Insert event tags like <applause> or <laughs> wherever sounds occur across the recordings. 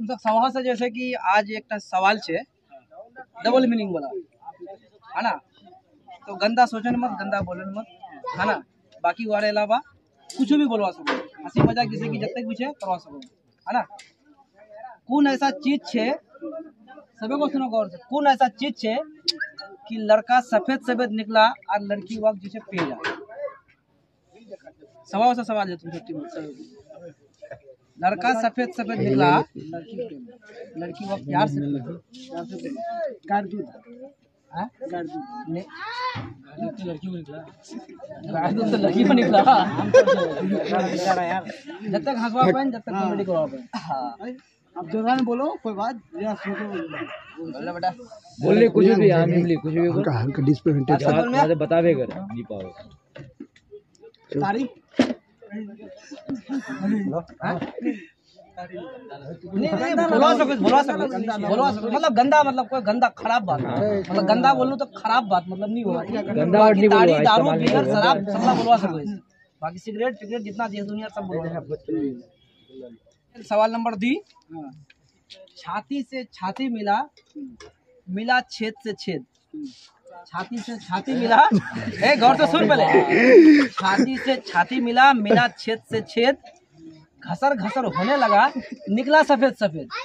सवाल से जैसे कि आज एक सवाल छे डबल मीनिंग वाला। है ना? तो गंदा सोचन मत, गंदा बोलन मत, है ना? बाकी वाले अलावा कुछ भी बोलवा सको। हँसी मज़ाक जैसे कि तक भी छे, करवा सको। है ना? कौन ऐसा चीज़ छे, सबे को सुनो गौर से, कौन ऐसा चीज़ छे कि लड़का सफ़ेद सफ़ेद निकला और लड़की वक्त जिसे पे जाए सवाल से सवाल है तुम छुट्टी। लड़का सफ़ेद सफ़ेद निकला लड़की वक्त प्यार से। हाँ? ने- लड़की को निकला गार्डून तो लड़की को निकला। जब तक हंसवा पाए जब तक कॉमेडी करवा पाए। हाँ। अब दौरान बोलो कोई बात? या सुनो बोलो। बेटा। बोल ले कुछ भी हाँ निकली कुछ भी हल्का हल्का डिस्प्ले बोल जवाब में। ज़्यादा बतावे कर नहीं पाओ तारीख? नहीं नहीं बोलवा सको बोलवा सको बोलवा सको मतलब गंदा मतलब कोई गंदा खराब बात मतलब गंदा बोलूँ तो खराब बात मतलब नहीं होगा। गंदा वर्ड बाकी नहीं बोलवा, दारू बियर शराब सब बोलवा सको। बाकी सिगरेट सिगरेट जितना देश दुनिया सब बोलवा सवाल नंबर दी छाती से छाती मिला मिला छेद से छेद। छाती से छाती मिला। <laughs> ए गौर से सुन पहले। छाती से छाती मिला मिला छेद से छेद। घसर घसर होने लगा निकला सफ़ेद सफ़ेद। <laughs>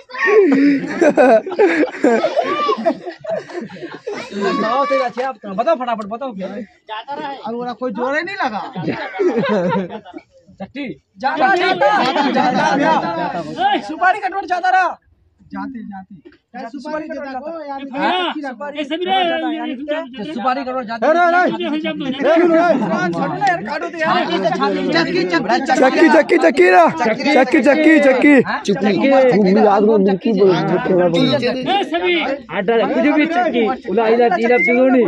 बताओ तेरा अच्छे आप बताओ फटाफट बताओ क्या और वाला कोई ज़ोर ही नहीं लगा? चट्टी। जाता जाता जाता सुपारी कटवट जाता रहा। जाते जाते। सुपारी हाँ? जाता चक्की चक्की चक्की ना चक्की चक्की चक्की आटा कुछ भी चक्की उला इला इला पिगोनी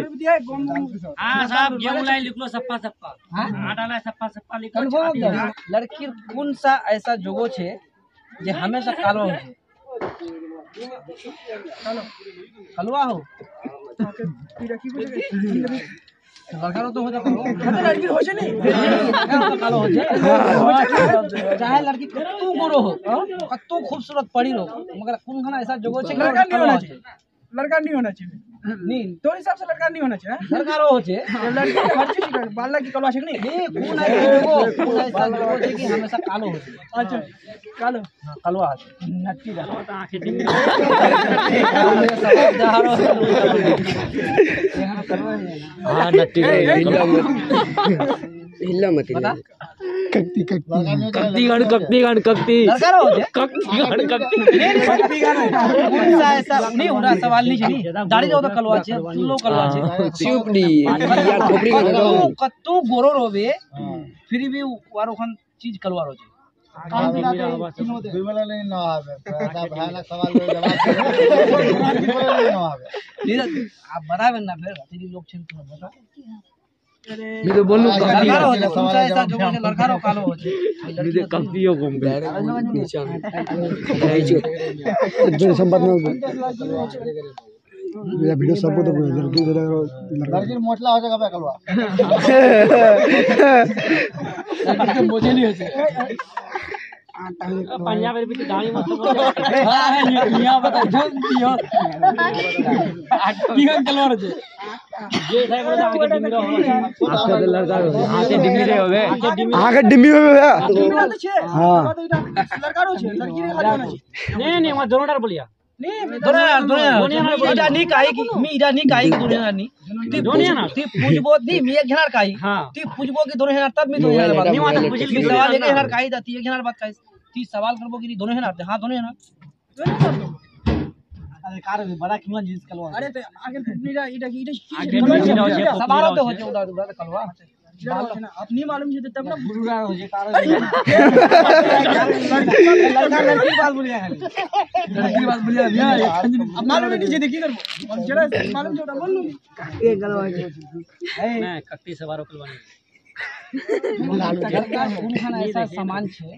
कन्फर्म लड़की कौन सा ऐसा जोगो छे जे हमेशा कालो हो छे कलवा हो। लड़का तो हो जाता हो। लड़की हो चाहे लड़की कत्तू गोरो हो कत्तू खूबसूरत पड़ी रहो मगर कौन खाना ऐसा जगह छे लड़का नहीं होना चाहिए। लड़का नहीं होना चाहिए। नहीं तो हिसाब से लड़का नहीं होना चाहिए लड़का रो हो छे लड़की हर चीज़ की बाल की कलवा नहीं नहीं कौन ऐसा जोगो कौन ऐसा जोगो छे कि हमेशा कालो हो अच्छा कालो। हाँ, कलवा है नट्टी रहा हाँ नट्टी हिल्ला मत। बता। कक्ति कक्ति। कक्ति गण कक्ति गण कक्ति। कक्ति गण कक्ति। ऐसा ऐसा नहीं हो रहा सवाल नहीं छे दाढ़ी जो तो कलवा छे लो कलवा छे चुपड़ी या खोपड़ी का कत्तू कत्तू गोरो रोवे फिर भी वारो खन चीज़ कलवा रो छे धीरज आप बतावे ना फिर तेरी लोग छे तो बता। मैं तो बोलूँ कक्ति लड़का रहो जे कौन ऐसा जो छे लड़का रो कालो हो छे मैं तो कक्ति हो घूम गए संपत में। मेरा वीडियो सब तो लड़की लड़की। मोटला हो जाएगा कलवा मुझे नहीं हो पंजाब में भी दाढ़ी मत यहाँ बता जो दियो किहन कलवा रो छे तो आगे डिम्मी में भैया हाँ लड़का रो छे। लड़की ने खाली होना चाहिए नहीं नहीं मैं दोनों डर बोलिया। दोनों यार दोनों इडा नी काई की मी इडा नी काई की दोनों यार नी ती दोनों ना? ती पूजबो नी मी एक जनार काई हाँ। ती पूजबो की दोनों यार तब मी दोनों यार बात नी वाला ती पूजली सवाल एक ना। काई दा ती एक जनार बात काई ती सवाल करबो की दोनों यार हाँ दोनों यार अरे कार में बड़ा किमला जींस कलवा। अरे तो आगे इडा इडा इडा आगे डिमीरे हो छे सवाल तो हो। जे उड़ा उड़ा कलवा। अपनी मालूम है तब ना। <laughs> बुरुरा हो जे कार <laughs> लड़का लड़की बात बोलिया है। लड़की बात बोलिया भैया अब मालूम है नीचे देखी कर और जरा मालूम जो बोल लूँ। मैं कक्ति सवार कलवानी लड़का <laughs> कौन खाना ऐसा सामान छे।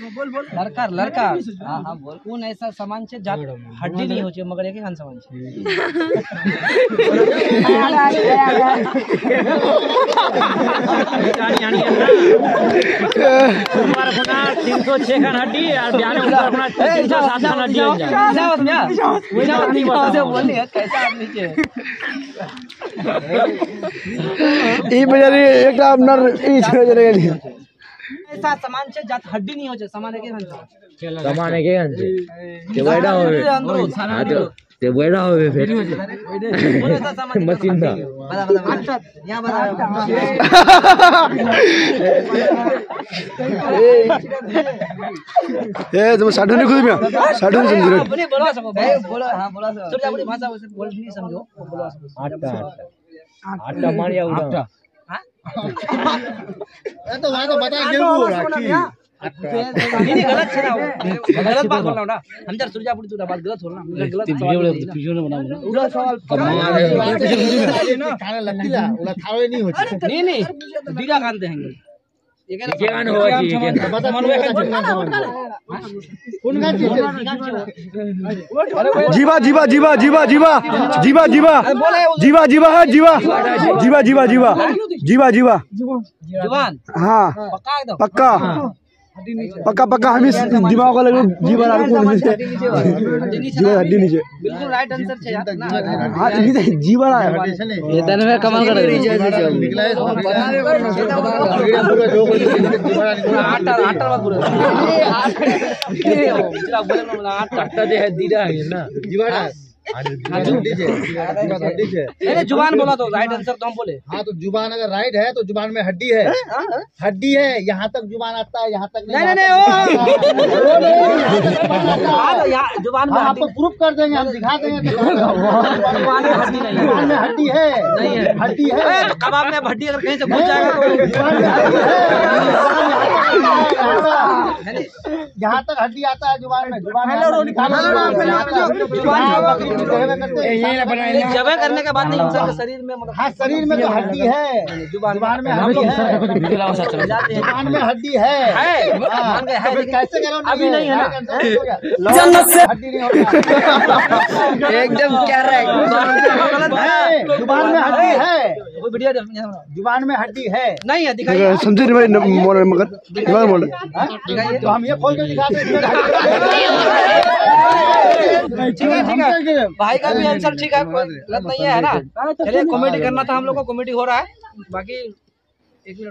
बोल बोल। लड़का लड़का। हाँ हाँ बोल। कौन ऐसा सामान छे जा हड्डी नहीं होचे मगर एक ही खान सामान छे। ऊपर खुना 306 खान हड्डी और जाने ऊपर खुना 307 खान हड्डी है क्या बात भैया वही ना आदमी बोल नहीं कैसा आदमी छे ई बजारी। एकटा अपनर ई छे जरे ऐसा सामान छे जात हड्डी नहीं हो छे सामान एक खान सामान के अंदर। ते बैठा होवे। हाँ तो ते बैठा होवे फिर। कौन ऐसा सामान मशीन था बता बता बता। यहाँ बता। ए तुम साधु नहीं खुद में? साधु नहीं समझ रहे अपने सको भाई। बोलो हाँ बोला सको। चलो अपनी भाषा बोल नहीं समझो। बोलवा सको आटा आटा मारिया उड़ा। तो वहाँ तो बता क्यों राखी नहीं गलत है ना गलत बात बोल रहा हूँ ना हम जब सुरजापुर तू बात गलत हो रहा हूँ गलत सवाल वीडियो ने। बना ना उड़ा सवाल। कमाल है। ना खाना लगती ला उड़ा खावे नहीं होती नहीं नहीं। बीजा खाते हैं जीवा जीवा जीवा जीवा जीवा जीवा जीवा। जीवा जीवा है जीवा। जीवा जीवा जीवा। जीवा जीवा। हाँ। पक्का पक्का पक्का हमें दिमाग वाला जी बना को जी हड्डी नीचे। बिल्कुल राइट आंसर छे हाँ ये जी बना है ये तने में कमाल कर रही है। निकला है जो पूरा ये ये बोला है दीदा है ना। जी बना ज़ुबान बोला तो राइट आंसर तो हम बोले हाँ तो ज़ुबान अगर राइट है तो ज़ुबान में हड्डी है हड्डी है यहाँ तक ज़ुबान आता है यहाँ तक नहीं नहीं हाँ तो ज़ुबान में हाँ, आपको प्रूफ कर देंगे हम दिखा देंगे ज़ुबान में हड्डी है हड्डी है नहीं है हड्डी है तो कबाब में हड्डी अगर कहीं से घुस जाएगा तो ज़ुबान में हड्डी है यहाँ तक हड्डी आता है ज़ुबान में ज़ुबान में ज़ुबान ये जबे करने के बाद नहीं इंसान के शरीर में मतलब हाँ शरीर में तो हड्डी है ज़ुबान ज़ुबान में हड्डी है हैं ज़ुबान में हड्डी है है हाँ, है तो कैसे करो अभी नहीं है हड्डी नहीं होता एकदम क्या रहा है, ज़ुबान में हड्डी है ज़ुबान में हड्डी है नहीं है दिखाइए समझे नहीं भाई मोड़ मगर तो हम ये खोल के है है भाई का भी आंसर ठीक है गलत नहीं है है ना? चलिए कॉमेडी करना था हम लोग को कॉमेडी हो रहा है। बाकी एक मिनट